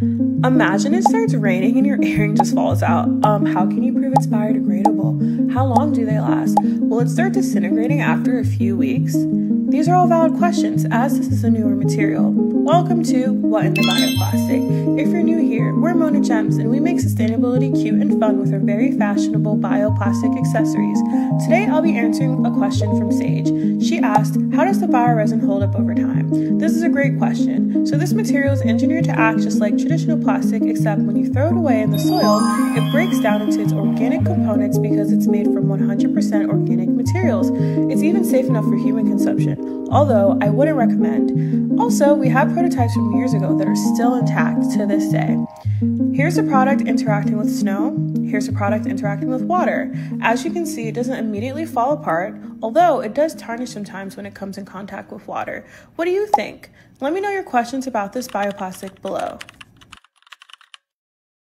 Imagine it starts raining and your earring just falls out. Um, how can you prove it's biodegradable? How long do they last? Will it start disintegrating after a few weeks? These are all valid questions as this is a newer material. Welcome to What in the Bioplastic. If you're new here, we're Mona Gems and we make sustainability cute and fun with our very fashionable bioplastic accessories. Today I'll be answering a question from Sage. Asked, How does the bioresin hold up over time? This is a great question. So, this material is engineered to act just like traditional plastic, except when you throw it away in the soil, it breaks down into its organic components because it's made from 100% organic materials. It's even safe enough for human consumption, although I wouldn't recommend. Also, we have prototypes from years ago that are still intact to this day. Here's a product interacting with snow. Here's a product interacting with water. As you can see, it doesn't immediately fall apart, although it does tarnish sometimes when it comes in contact with water. What do you think? Let me know your questions about this bioplastic below.